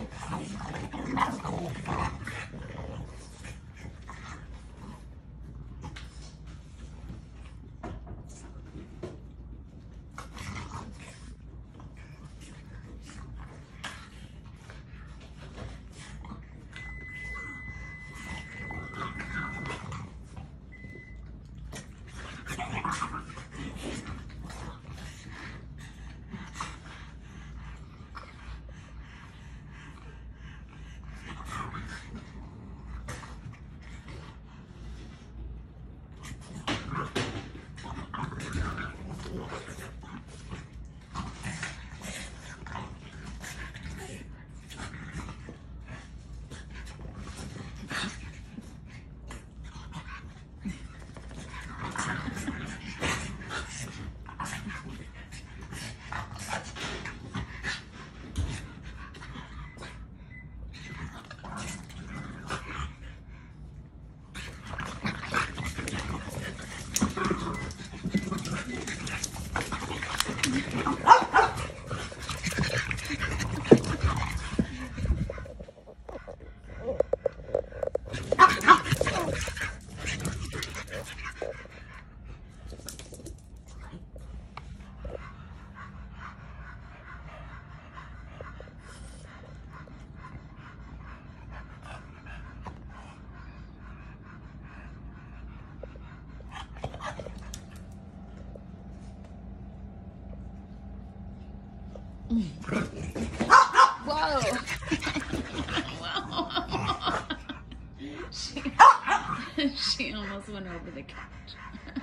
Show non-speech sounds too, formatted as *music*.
Let's go, fuck. Oh. Whoa. *laughs* she, *laughs* she almost went over the couch. *laughs*